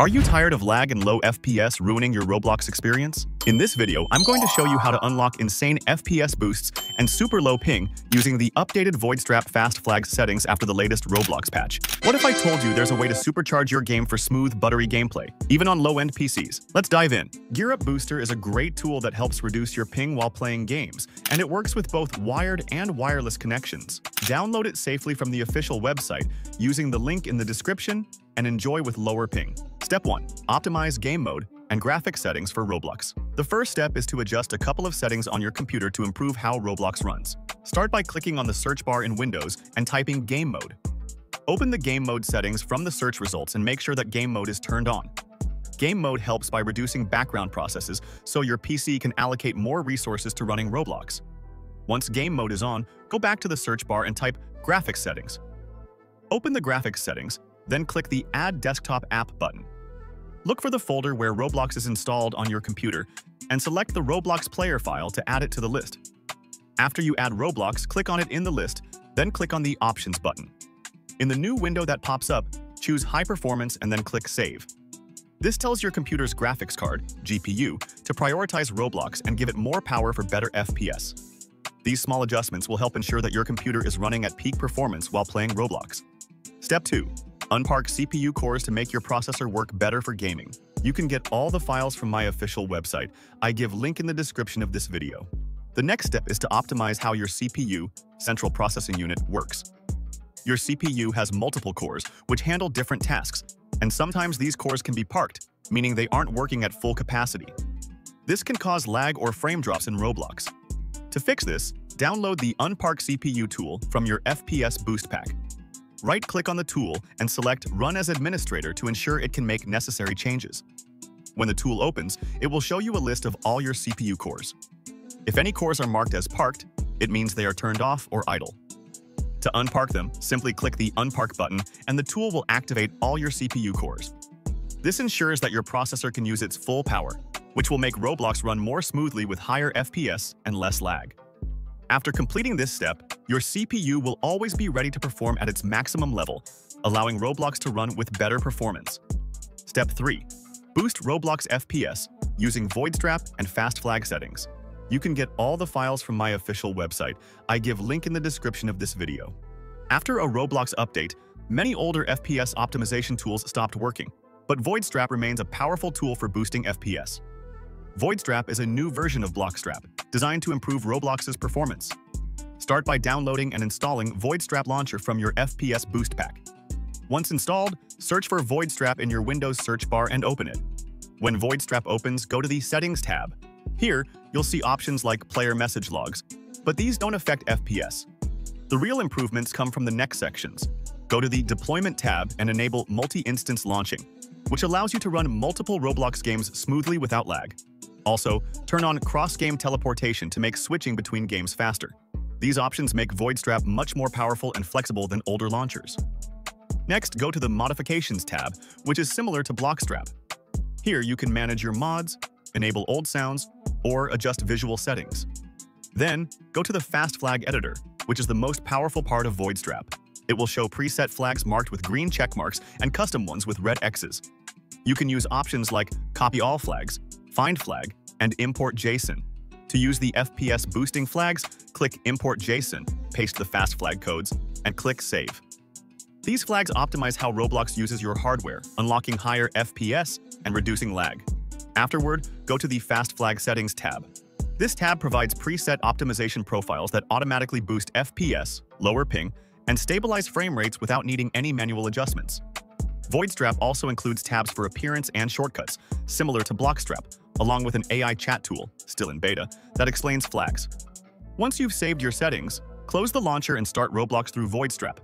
Are you tired of lag and low FPS ruining your Roblox experience? In this video, I'm going to show you how to unlock insane FPS boosts and super low ping using the updated Voidstrap Fast Flags settings after the latest Roblox patch. What if I told you there's a way to supercharge your game for smooth, buttery gameplay, even on low-end PCs? Let's dive in. Gear Up Booster is a great tool that helps reduce your ping while playing games, and it works with both wired and wireless connections. Download it safely from the official website using the link in the description and enjoy with lower ping. Step 1. Optimize game mode and graphics settings for Roblox. The first step is to adjust a couple of settings on your computer to improve how Roblox runs. Start by clicking on the search bar in Windows and typing Game Mode. Open the Game Mode settings from the search results and make sure that Game Mode is turned on. Game Mode helps by reducing background processes so your PC can allocate more resources to running Roblox. Once Game Mode is on, go back to the search bar and type Graphics Settings. Open the Graphics settings, then click the Add Desktop App button. Look for the folder where Roblox is installed on your computer and select the Roblox player file to add it to the list. After you add Roblox, click on it in the list, then click on the Options button. In the new window that pops up, choose High Performance and then click Save. This tells your computer's graphics card, GPU, to prioritize Roblox and give it more power for better FPS. These small adjustments will help ensure that your computer is running at peak performance while playing Roblox. Step 2. Unpark CPU cores to make your processor work better for gaming. You can get all the files from my official website. I give link in the description of this video. The next step is to optimize how your CPU, Central Processing Unit, works. Your CPU has multiple cores, which handle different tasks, and sometimes these cores can be parked, meaning they aren't working at full capacity. This can cause lag or frame drops in Roblox. To fix this, download the Unpark CPU tool from your FPS Boost Pack. Right-click on the tool and select Run as Administrator to ensure it can make necessary changes. When the tool opens, it will show you a list of all your CPU cores. If any cores are marked as parked, it means they are turned off or idle. To unpark them, simply click the Unpark button and the tool will activate all your CPU cores. This ensures that your processor can use its full power, which will make Roblox run more smoothly with higher FPS and less lag. After completing this step, your CPU will always be ready to perform at its maximum level, allowing Roblox to run with better performance. Step 3. Boost Roblox FPS using Voidstrap and Fast Flag settings. You can get all the files from my official website. I give link in the description of this video. After a Roblox update, many older FPS optimization tools stopped working, but Voidstrap remains a powerful tool for boosting FPS. Voidstrap is a new version of Bloxstrap, designed to improve Roblox's performance. Start by downloading and installing Voidstrap Launcher from your FPS Boost Pack. Once installed, search for Voidstrap in your Windows search bar and open it. When Voidstrap opens, go to the Settings tab. Here, you'll see options like player message logs, but these don't affect FPS. The real improvements come from the next sections. Go to the Deployment tab and enable Multi-Instance Launching, which allows you to run multiple Roblox games smoothly without lag. Also, turn on cross-game teleportation to make switching between games faster. These options make Voidstrap much more powerful and flexible than older launchers. Next, go to the Modifications tab, which is similar to Bloxstrap. Here, you can manage your mods, enable old sounds, or adjust visual settings. Then, go to the Fast Flag Editor, which is the most powerful part of Voidstrap. It will show preset flags marked with green checkmarks and custom ones with red X's. You can use options like Copy All Flags, Find Flag, and Import JSON. To use the FPS boosting flags, click Import JSON, paste the fast flag codes, and click Save. These flags optimize how Roblox uses your hardware, unlocking higher FPS and reducing lag. Afterward, go to the Fast Flag Settings tab. This tab provides preset optimization profiles that automatically boost FPS, lower ping, and stabilize frame rates without needing any manual adjustments. Voidstrap also includes tabs for appearance and shortcuts, similar to Bloxstrap, along with an AI chat tool, still in beta, that explains flags. Once you've saved your settings, close the launcher and start Roblox through Voidstrap.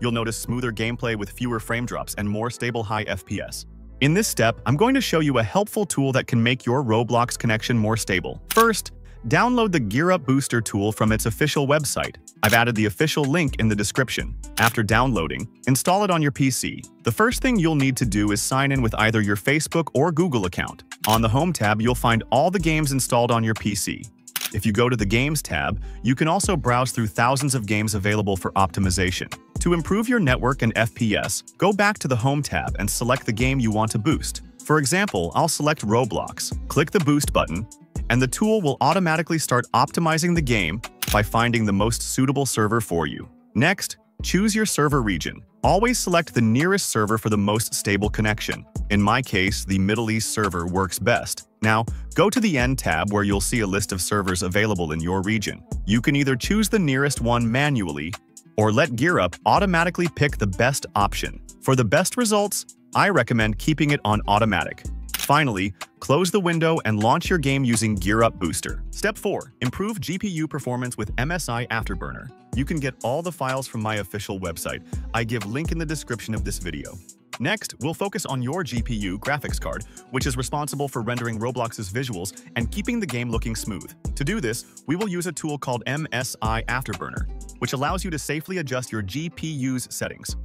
You'll notice smoother gameplay with fewer frame drops and more stable high FPS. In this step, I'm going to show you a helpful tool that can make your Roblox connection more stable. First, download the Gear Up Booster tool from its official website. I've added the official link in the description. After downloading, install it on your PC. The first thing you'll need to do is sign in with either your Facebook or Google account. On the Home tab, you'll find all the games installed on your PC. If you go to the Games tab, you can also browse through thousands of games available for optimization. To improve your network and FPS, go back to the Home tab and select the game you want to boost. For example, I'll select Roblox, click the Boost button, and the tool will automatically start optimizing the game by finding the most suitable server for you. Next, choose your server region. Always select the nearest server for the most stable connection. In my case, the Middle East server works best. Now, go to the End tab where you'll see a list of servers available in your region. You can either choose the nearest one manually or let GearUp automatically pick the best option. For the best results, I recommend keeping it on automatic. Finally, close the window and launch your game using GearUp Booster. Step 4. Improve GPU performance with MSI Afterburner. You can get all the files from my official website. I give link in the description of this video. Next, we'll focus on your GPU graphics card, which is responsible for rendering Roblox's visuals and keeping the game looking smooth. To do this, we will use a tool called MSI Afterburner, which allows you to safely adjust your GPU's settings.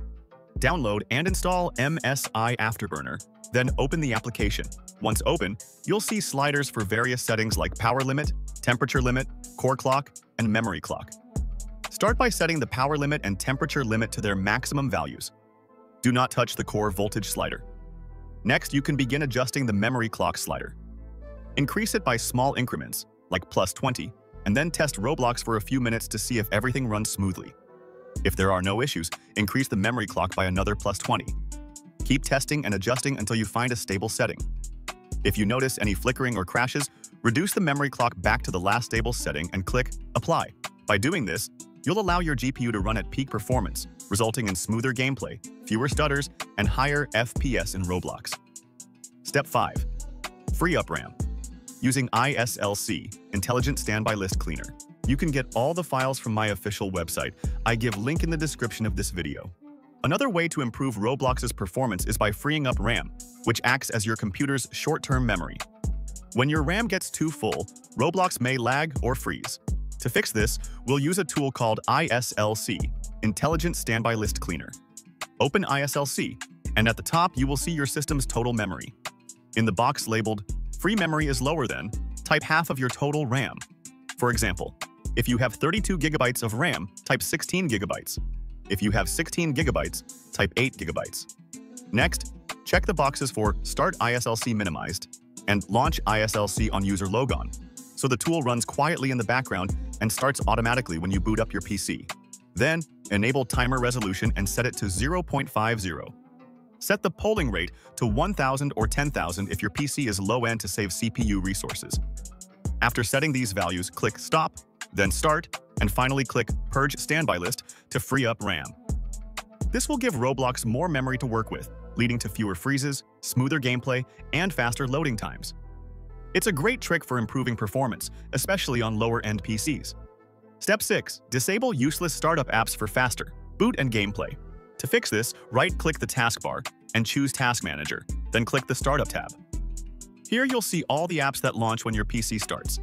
Download and install MSI Afterburner, then open the application. Once open, you'll see sliders for various settings like power limit, temperature limit, core clock, and memory clock. Start by setting the power limit and temperature limit to their maximum values. Do not touch the core voltage slider. Next, you can begin adjusting the memory clock slider. Increase it by small increments, like plus 20, and then test Roblox for a few minutes to see if everything runs smoothly. If there are no issues, increase the memory clock by another plus 20. Keep testing and adjusting until you find a stable setting. If you notice any flickering or crashes, reduce the memory clock back to the last stable setting and click Apply. By doing this, you'll allow your GPU to run at peak performance, resulting in smoother gameplay, fewer stutters, and higher FPS in Roblox. Step 5. Free up RAM. Using ISLC, Intelligent Standby List Cleaner, you can get all the files from my official website. I give link in the description of this video. Another way to improve Roblox's performance is by freeing up RAM, which acts as your computer's short-term memory. When your RAM gets too full, Roblox may lag or freeze. To fix this, we'll use a tool called ISLC, Intelligent Standby List Cleaner. Open ISLC, and at the top you will see your system's total memory. In the box labeled, Free memory is lower than, type half of your total RAM. For example, if you have 32 gigabytes of RAM, type 16 gigabytes. If you have 16 gigabytes, type 8 gigabytes. Next, check the boxes for Start ISLC Minimized and Launch ISLC on user logon, so the tool runs quietly in the background and starts automatically when you boot up your PC. Then, enable timer resolution and set it to 0.50. Set the polling rate to 1000 or 10,000 if your PC is low-end to save CPU resources. After setting these values, click Stop, then Start, and finally click Purge Standby List to free up RAM. This will give Roblox more memory to work with, leading to fewer freezes, smoother gameplay, and faster loading times. It's a great trick for improving performance, especially on lower-end PCs. Step 6. Disable useless startup apps for faster boot and gameplay. To fix this, right-click the taskbar and choose Task Manager, then click the Startup tab. Here you'll see all the apps that launch when your PC starts.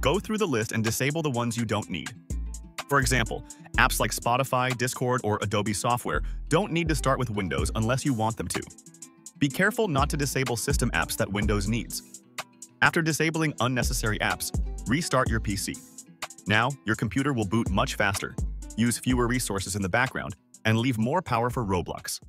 Go through the list and disable the ones you don't need. For example, apps like Spotify, Discord, or Adobe Software don't need to start with Windows unless you want them to. Be careful not to disable system apps that Windows needs. After disabling unnecessary apps, restart your PC. Now, your computer will boot much faster, use fewer resources in the background, and leave more power for Roblox.